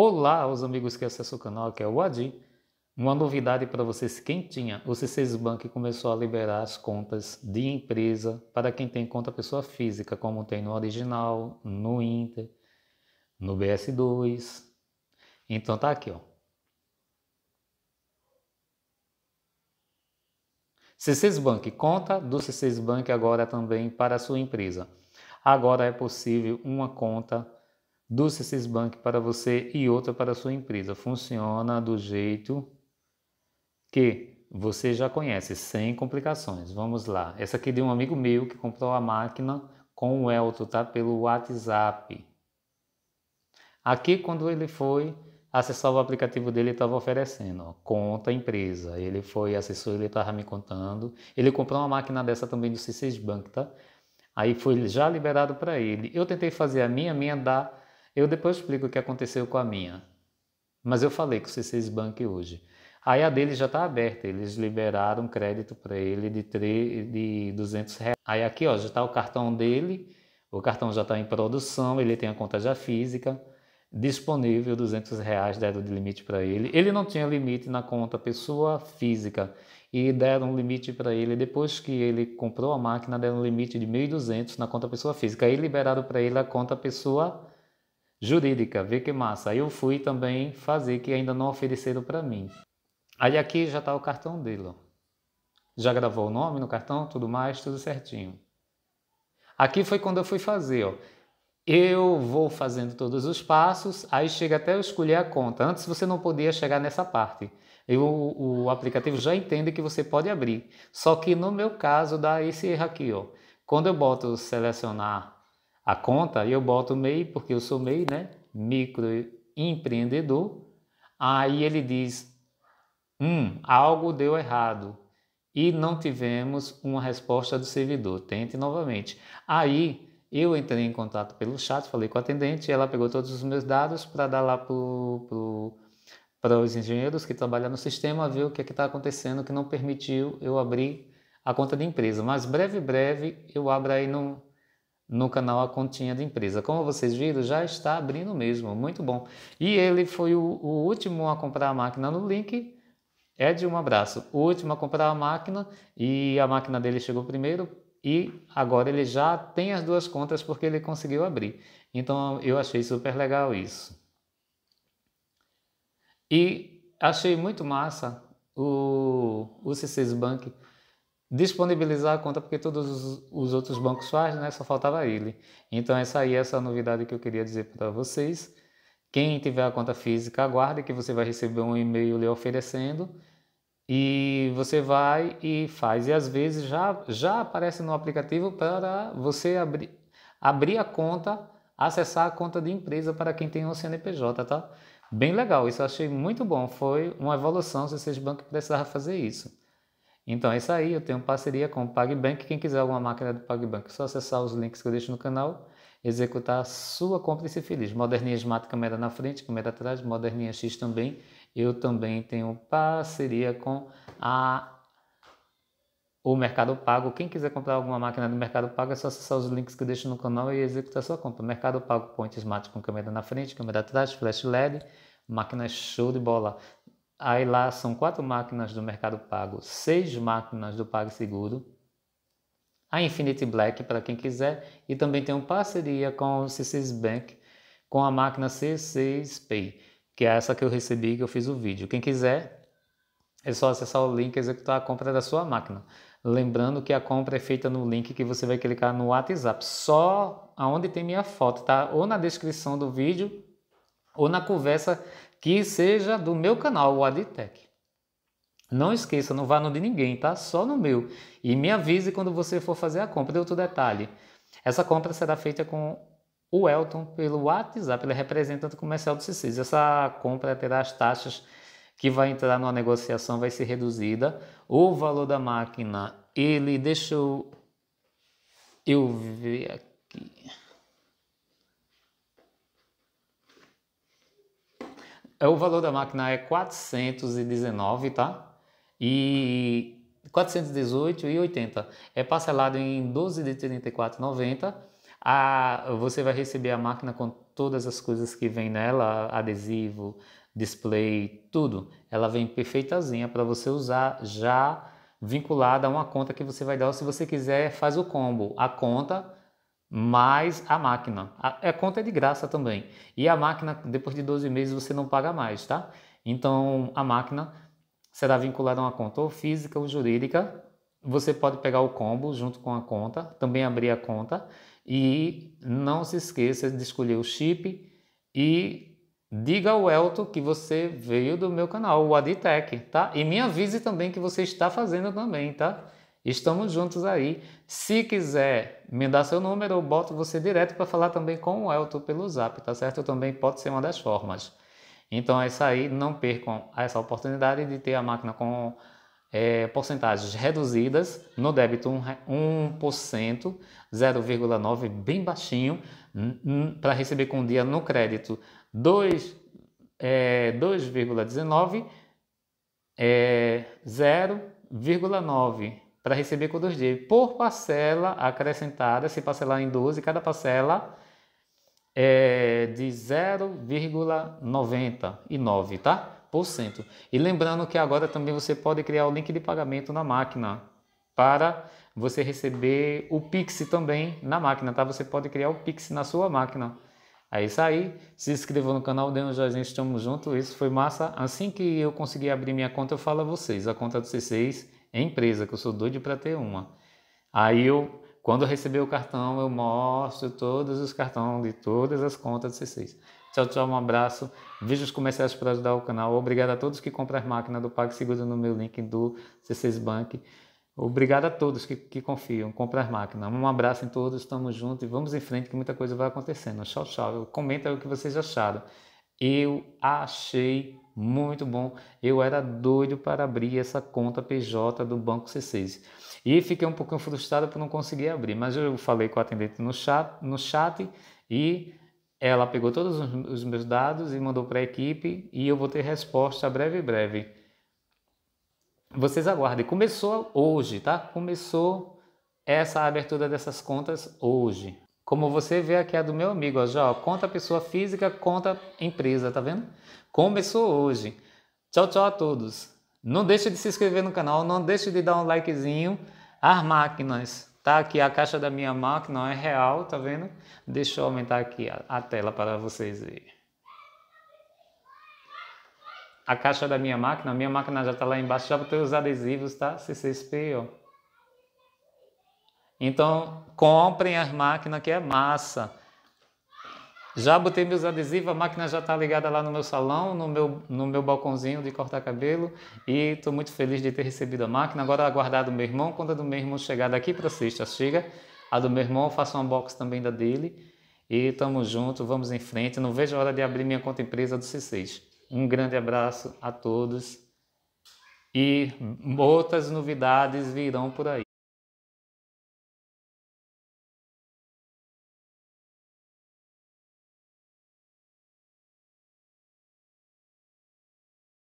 Olá aos amigos que acessam o canal, que é o Adi. Uma novidade para vocês, quem tinha, o C6 Bank começou a liberar as contas de empresa para quem tem conta pessoa física, como tem no Original, no Inter, no BS2. Então tá aqui, ó. C6 Bank, conta do C6 Bank agora também para a sua empresa. Agora é possível uma conta do C6 Bank para você e outra para a sua empresa. Funciona do jeito que você já conhece, sem complicações. Vamos lá. Essa aqui é de um amigo meu que comprou a máquina com o Elton, tá? Pelo WhatsApp. Aqui, quando ele foi acessar o aplicativo dele, estava oferecendo ó, conta empresa. Ele foi, acessou, ele estava me contando. Ele comprou uma máquina dessa também do C6 Bank, tá? Aí foi já liberado para ele. Eu tentei fazer a minha, a minha dá eu depois explico o que aconteceu com a minha. Mas eu falei com o C6 Bank hoje. Aí a dele já está aberta, eles liberaram crédito para ele de, 3, de 200 reais. Aí aqui ó, já está o cartão dele, o cartão já está em produção, ele tem a conta já física, disponível 200 reais deram de limite para ele. Ele não tinha limite na conta pessoa física e deram um limite para ele depois que ele comprou a máquina, deram limite de 1.200 na conta pessoa física. Aí liberaram para ele a conta pessoa jurídica, vê que massa. Aí eu fui também fazer que ainda não ofereceram para mim. Aí aqui já está o cartão dele, ó. Já gravou o nome no cartão, tudo mais, tudo certinho. Aqui foi quando eu fui fazer, ó. Eu vou fazendo todos os passos, aí chega até eu escolher a conta. Antes você não podia chegar nessa parte. Eu, o aplicativo já entende que você pode abrir. Só que no meu caso dá esse erro aqui, ó. Quando eu boto selecionar a conta, eu boto MEI, porque eu sou MEI, né? Microempreendedor. Aí ele diz: hum, algo deu errado e não tivemos uma resposta do servidor. Tente novamente. Aí eu entrei em contato pelo chat, falei com a atendente, ela pegou todos os meus dados para dar lá para os engenheiros que trabalham no sistema, ver o que é está acontecendo, que não permitiu eu abrir a conta de empresa. Mas breve, breve, eu abro aí no, no canal a continha de empresa. Como vocês viram, já está abrindo mesmo, muito bom. E ele foi o, o último a comprar a máquina no link. É de um abraço. O último a comprar a máquina e a máquina dele chegou primeiro e agora ele já tem as duas contas porque ele conseguiu abrir. Então eu achei super legal isso. E achei muito massa o, o C6 Bank disponibilizar a conta porque todos os, os, outros bancos fazem, né? Só faltava ele. Então essa aí é essa novidade que eu queria dizer para vocês. Quem tiver a conta física, aguarde que você vai receber um e-mail lhe oferecendo e você vai e faz. E às vezes já, já aparece no aplicativo para você abrir, abrir a conta, acessar a conta de empresa para quem tem um CNPJ, tá? Bem legal, isso eu achei muito bom. Foi uma evolução se esses bancos precisavam fazer isso. Então é isso aí, eu tenho parceria com o PagBank. Quem quiser alguma máquina do PagBank, é só acessar os links que eu deixo no canal, executar a sua compra e ser feliz. Moderninha Smart, câmera na frente, câmera atrás, Moderninha X também. Eu também tenho parceria com a o Mercado Pago. Quem quiser comprar alguma máquina do Mercado Pago, é só acessar os links que eu deixo no canal e executar sua compra. Mercado Pago Point Smart com câmera na frente, câmera atrás, flash LED, máquina show de bola. Aí lá são quatro máquinas do Mercado Pago, seis máquinas do PagSeguro, a Infinity Black para quem quiser e também tem uma parceria com o C6 Bank com a máquina C6 Pay, que é essa que eu recebi que eu fiz o vídeo. Quem quiser é só acessar o link e executar a compra da sua máquina. Lembrando que a compra é feita no link que você vai clicar no WhatsApp, só aonde tem minha foto, tá? Ou na descrição do vídeo ou na conversa que seja do meu canal, o Aditec. Não esqueça, não vá no de ninguém, tá? Só no meu. E me avise quando você for fazer a compra. De outro detalhe, essa compra será feita com o Elton pelo WhatsApp, ele é representante comercial do CICIS. Essa compra terá as taxas que vai entrar numa negociação, vai ser reduzida. O valor da máquina, ele deixou eu ver aqui. É, o valor da máquina é 419, tá? E 418,80. É parcelado em 12 de 34,90. A, você vai receber a máquina com todas as coisas que vem nela, adesivo, display, tudo. Ela vem perfeitazinha para você usar já vinculada a uma conta que você vai dar. Ou se você quiser, faz o combo. A conta mais a máquina. A, a conta é de graça também. E a máquina, depois de 12 meses, você não paga mais, tá? Então, a máquina será vinculada a uma conta ou física ou jurídica. Você pode pegar o combo junto com a conta, também abrir a conta e não se esqueça de escolher o chip e diga ao Elton que você veio do meu canal, o Aditec, tá? E me avise também que você está fazendo também, tá? Estamos juntos aí. Se quiser me dar seu número, eu boto você direto para falar também com o Elton pelo Zap, tá certo? Também pode ser uma das formas. Então é isso aí, não percam essa oportunidade de ter a máquina com é, porcentagens reduzidas no débito 1%, 0,9 bem baixinho, para receber com dia no crédito 2,19, é, 0,9 é, para receber com 2D por parcela acrescentada, se parcelar em 12, cada parcela é de 0,99, tá? Por cento. E lembrando que agora também você pode criar o link de pagamento na máquina para você receber o Pix também na máquina, tá? Você pode criar o Pix na sua máquina. É isso aí. Se inscreva no canal, dê um joinha, estamos juntos. Isso foi massa. Assim que eu conseguir abrir minha conta, eu falo a vocês. A conta do C6 é empresa, que eu sou doido para ter uma. Aí eu quando eu receber o cartão, eu mostro todos os cartões de todas as contas do C6. Tchau, tchau, um abraço. Vídeos comerciais para ajudar o canal. Obrigado a todos que compram as máquinas do PagSeguro no meu link do C6 Bank. Obrigado a todos que, que confiam, compram as máquinas. Um abraço em todos, estamos juntos e vamos em frente que muita coisa vai acontecendo. Tchau, tchau. Comenta o que vocês acharam. Eu achei muito bom. Eu era doido para abrir essa conta PJ do Banco C6. E fiquei um pouquinho frustrado por não conseguir abrir, mas eu falei com a atendente no chat, no chat e ela pegou todos os meus dados e mandou para a equipe e eu vou ter resposta breve breve. Vocês aguardem. Começou hoje, tá? Começou essa abertura dessas contas hoje. Como você vê aqui a do meu amigo, ó, já, ó, conta pessoa física, conta empresa, tá vendo? Começou hoje. Tchau, tchau a todos. Não deixe de se inscrever no canal, não deixe de dar um likezinho. As máquinas, tá aqui a caixa da minha máquina é real, tá vendo? Deixa eu aumentar aqui a, a tela para vocês verem. A caixa da minha máquina, a minha máquina já está lá embaixo, já botei os adesivos, tá? C6P, ó. Então, comprem as máquinas que é massa. Já botei meus adesivos, a máquina já está ligada lá no meu salão, no meu, no meu balcãozinho de cortar cabelo e estou muito feliz de ter recebido a máquina. Agora aguardar do meu irmão, quando a do meu irmão chegar daqui para sexta chega, a do meu irmão faço um unboxing também da dele e estamos juntos, vamos em frente. Não vejo a hora de abrir minha conta empresa do C6. Um grande abraço a todos e outras novidades virão por aí.